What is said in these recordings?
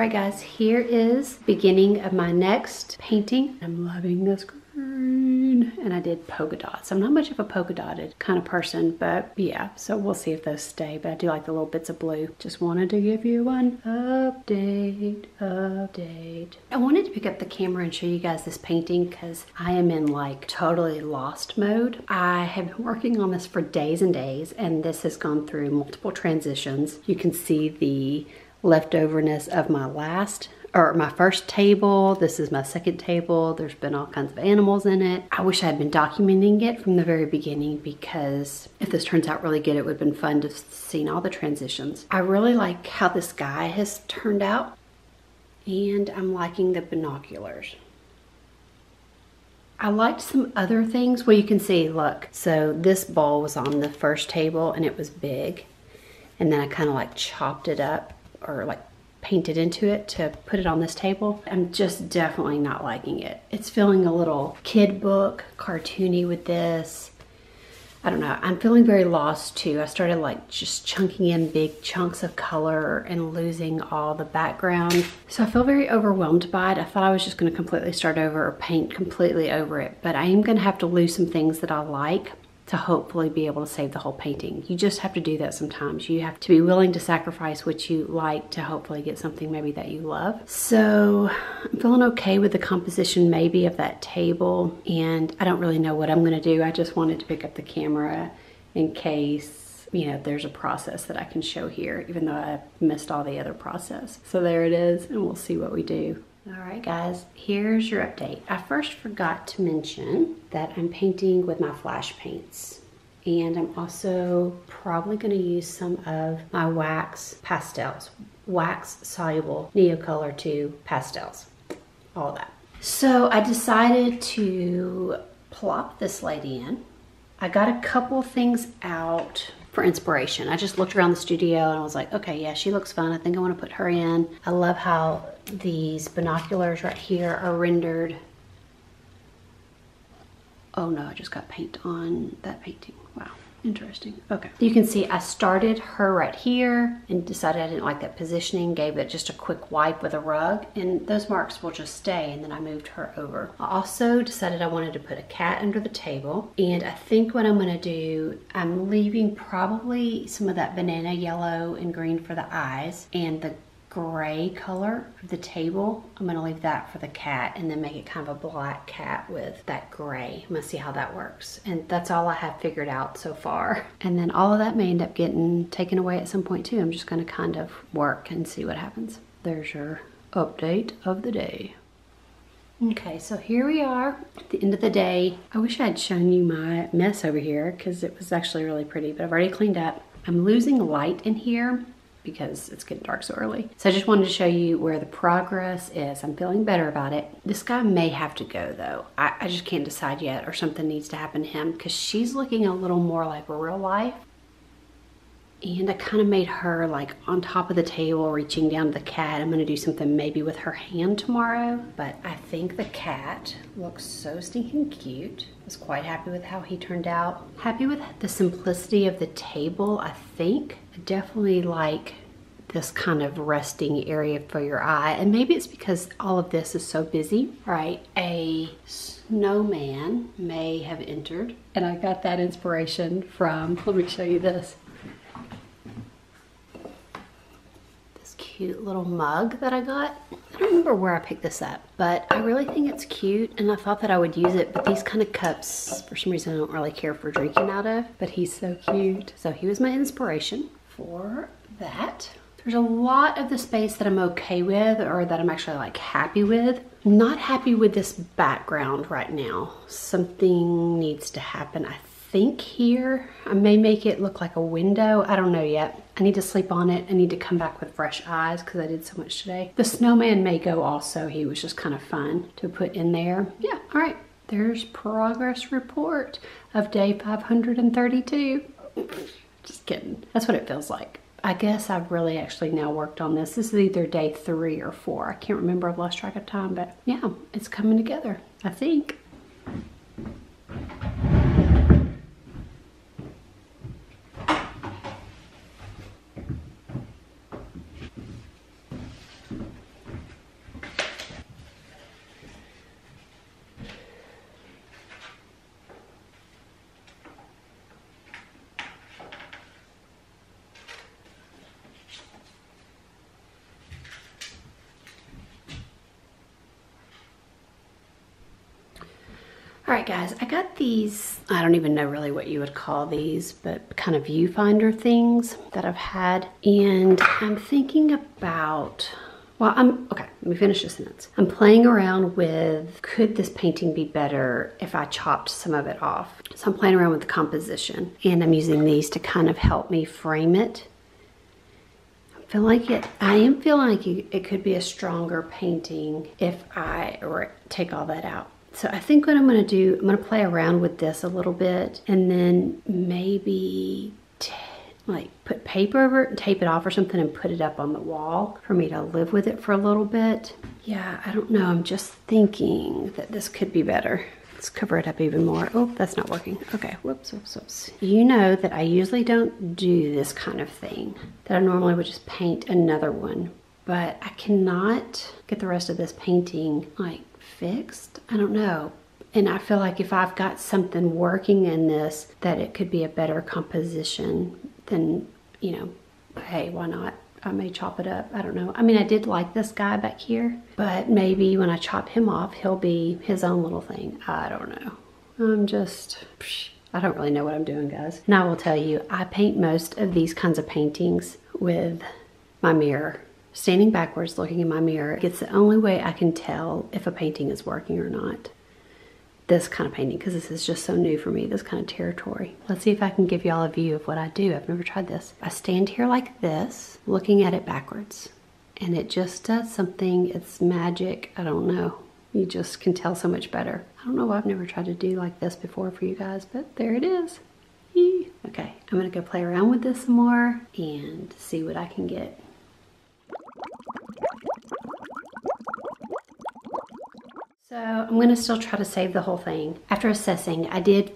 Right guys, here is beginning of my next painting. I'm loving this green and I did polka dots. I'm not much of a polka dotted kind of person, but yeah, so we'll see if those stay, but I do like the little bits of blue. Just wanted to give you an update, update. I wanted to pick up the camera and show you guys this painting because I am in like totally lost mode. I have been working on this for days and days and this has gone through multiple transitions. You can see the leftoverness of my last or my first table. This is my second table. There's been all kinds of animals in it. I wish I had been documenting it from the very beginning because if this turns out really good, it would have been fun to see all the transitions. I really like how this guy has turned out and I'm liking the binoculars. I liked some other things. Well, you can see, look, so this bowl was on the first table and it was big. And then I kind of like chopped it up or like painted into it to put it on this table. I'm just definitely not liking it. It's feeling a little kid book, cartoony with this. I don't know, I'm feeling very lost too. I started like just chunking in big chunks of color and losing all the background. So I feel very overwhelmed by it. I thought I was just gonna completely start over or paint completely over it, but I am gonna have to lose some things that I like to hopefully be able to save the whole painting. You just have to do that sometimes. You have to be willing to sacrifice what you like to hopefully get something maybe that you love. So I'm feeling okay with the composition maybe of that table and I don't really know what I'm gonna do. I just wanted to pick up the camera in case you know, there's a process that I can show here, even though I missed all the other process. So there it is, and we'll see what we do. All right, guys, here's your update. I first forgot to mention that I'm painting with my Flashe paints. And I'm also probably gonna use some of my wax pastels, wax soluble Neocolor 2 pastels, all that. So I decided to plop this lady in. I got a couple things out for inspiration. I just looked around the studio and I was like, okay, yeah, she looks fun. I think I want to put her in. I love how these binoculars right here are rendered. Oh no, I just got paint on that painting. Interesting. Okay. You can see I started her right here and decided I didn't like that positioning, gave it just a quick wipe with a rug, and those marks will just stay, and then I moved her over. I also decided I wanted to put a cat under the table, and I think what I'm gonna do, I'm leaving probably some of that banana yellow and green for the eyes, and the gray color of the table. I'm gonna leave that for the cat and then make it kind of a black cat with that gray. I'm gonna see how that works. And that's all I have figured out so far. And then all of that may end up getting taken away at some point too. I'm just gonna kind of work and see what happens. There's your update of the day. Okay, so here we are at the end of the day. I wish I had shown you my mess over here because it was actually really pretty, but I've already cleaned up. I'm losing light in here because it's getting dark so early. So I just wanted to show you where the progress is. I'm feeling better about it. This guy may have to go though. I, I just can't decide yet or something needs to happen to him because she's looking a little more like real life. And I kind of made her like on top of the table reaching down to the cat. I'm gonna do something maybe with her hand tomorrow. But I think the cat looks so stinking cute. I was quite happy with how he turned out. Happy with the simplicity of the table, I think. I definitely like this kind of resting area for your eye. And maybe it's because all of this is so busy. All right, a snowman may have entered. And I got that inspiration from, let me show you this. this. cute little mug that I got. I don't remember where I picked this up, but I really think it's cute and I thought that I would use it, but these kind of cups, for some reason I don't really care for drinking out of, but he's so cute. So he was my inspiration for that. There's a lot of the space that I'm okay with or that I'm actually like happy with. Not happy with this background right now. Something needs to happen, I think here. I may make it look like a window. I don't know yet. I need to sleep on it. I need to come back with fresh eyes because I did so much today. The snowman may go also. He was just kind of fun to put in there. Yeah, all right. There's progress report of day 532. Just kidding. That's what it feels like. I guess I've really actually now worked on this. This is either day three or four. I can't remember. I've lost track of time, but yeah, it's coming together, I think. Guys, I got these, I don't even know really what you would call these, but kind of viewfinder things that I've had. And I'm thinking about, well, I'm, okay, let me finish this sentence. I'm playing around with, could this painting be better if I chopped some of it off? So I'm playing around with the composition and I'm using these to kind of help me frame it. I feel like it, I am feeling like it could be a stronger painting if I take all that out. So I think what I'm to do, I'm to play around with this a little bit and then maybe like put paper over it and tape it off or something and put it up on the wall for me to live with it for a little bit. Yeah, I don't know. I'm just thinking that this could be better. Let's cover it up even more. Oh, that's not working. Okay, whoops, whoops, whoops. You know that I usually don't do this kind of thing, that I normally would just paint another one, but I cannot get the rest of this painting like fixed. I don't know. And I feel like if I've got something working in this, that it could be a better composition, then, you know, hey, why not? I may chop it up. I don't know. I mean, I did like this guy back here, but maybe when I chop him off, he'll be his own little thing. I don't know. I'm just, I don't really know what I'm doing, guys. And I will tell you, I paint most of these kinds of paintings with my mirror standing backwards looking in my mirror. It's the only way I can tell if a painting is working or not. This kind of painting, because this is just so new for me, this kind of territory. Let's see if I can give y'all a view of what I do. I've never tried this. I stand here like this, looking at it backwards. And it just does something, it's magic, I don't know. You just can tell so much better. I don't know why I've never tried to do like this before for you guys, but there it is. Okay, I'm gonna go play around with this some more and see what I can get. So I'm going to still try to save the whole thing. After assessing, I did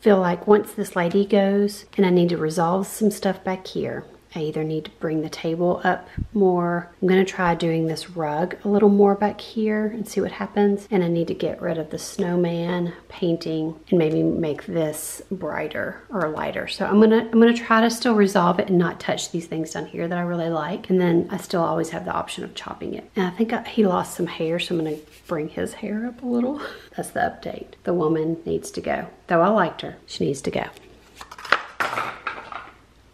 feel like once this lady goes and I need to resolve some stuff back here, I either need to bring the table up more. I'm gonna try doing this rug a little more back here and see what happens. And I need to get rid of the snowman painting and maybe make this brighter or lighter. So I'm gonna, I'm gonna try to still resolve it and not touch these things down here that I really like. And then I still always have the option of chopping it. And I think I, he lost some hair, so I'm gonna bring his hair up a little. That's the update. The woman needs to go. Though I liked her, she needs to go.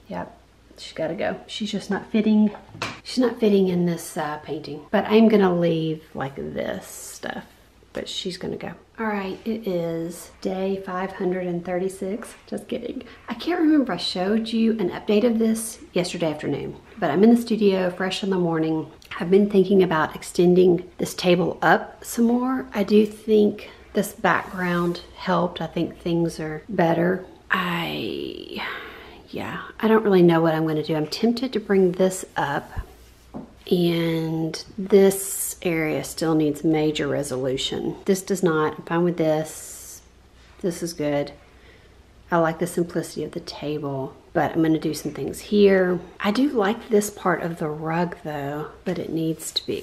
Yep she's got to go. She's just not fitting. She's not fitting in this uh, painting. But I'm going to leave like this stuff. But she's going to go. All right, it is day 536. Just kidding. I can't remember I showed you an update of this yesterday afternoon. But I'm in the studio fresh in the morning. I've been thinking about extending this table up some more. I do think this background helped. I think things are better. I yeah, I don't really know what I'm going to do. I'm tempted to bring this up and this area still needs major resolution. This does not. I'm fine with this. This is good. I like the simplicity of the table, but I'm going to do some things here. I do like this part of the rug though, but it needs to be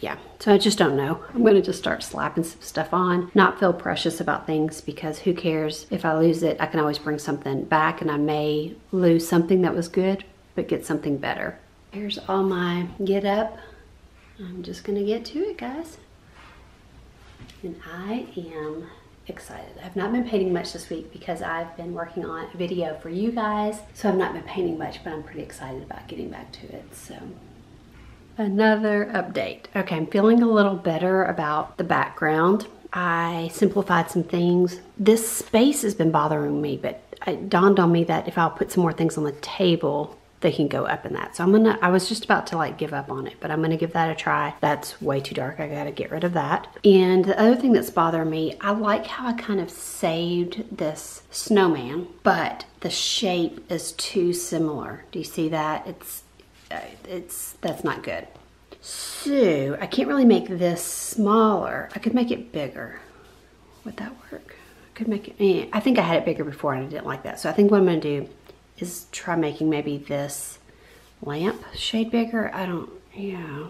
yeah, so I just don't know. I'm gonna just start slapping some stuff on, not feel precious about things because who cares if I lose it, I can always bring something back and I may lose something that was good, but get something better. Here's all my get up. I'm just gonna get to it, guys. And I am excited. I've not been painting much this week because I've been working on a video for you guys. So I've not been painting much, but I'm pretty excited about getting back to it. So Another update. Okay, I'm feeling a little better about the background. I simplified some things. This space has been bothering me, but it dawned on me that if I'll put some more things on the table, they can go up in that. So I'm gonna, I was just about to like give up on it, but I'm gonna give that a try. That's way too dark, I gotta get rid of that. And the other thing that's bothering me, I like how I kind of saved this snowman, but the shape is too similar. Do you see that? It's it's that's not good. So I can't really make this smaller. I could make it bigger. Would that work? I could make it, eh, I think I had it bigger before and I didn't like that. So I think what I'm gonna do is try making maybe this lamp shade bigger. I don't, yeah.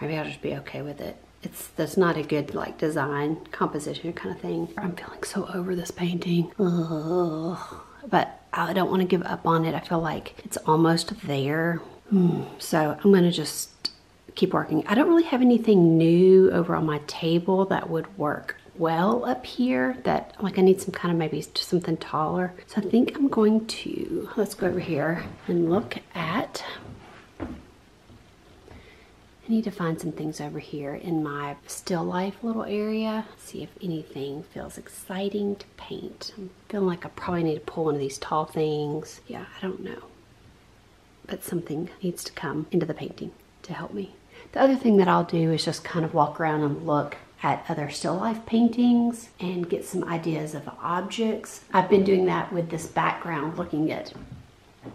Maybe I'll just be okay with it. It's, that's not a good like design composition kind of thing. I'm feeling so over this painting. Ugh. But I don't want to give up on it. I feel like it's almost there. Hmm. So I'm going to just keep working. I don't really have anything new over on my table that would work well up here that like I need some kind of maybe something taller. So I think I'm going to, let's go over here and look at I need to find some things over here in my still life little area. See if anything feels exciting to paint. I'm feeling like I probably need to pull one of these tall things. Yeah, I don't know. But something needs to come into the painting to help me. The other thing that I'll do is just kind of walk around and look at other still life paintings and get some ideas of objects. I've been doing that with this background, looking at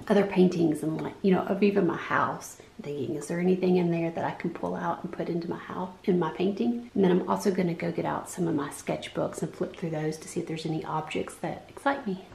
other paintings and like, you know, of even my house thinking, is there anything in there that I can pull out and put into my house, in my painting? And then I'm also gonna go get out some of my sketchbooks and flip through those to see if there's any objects that excite me.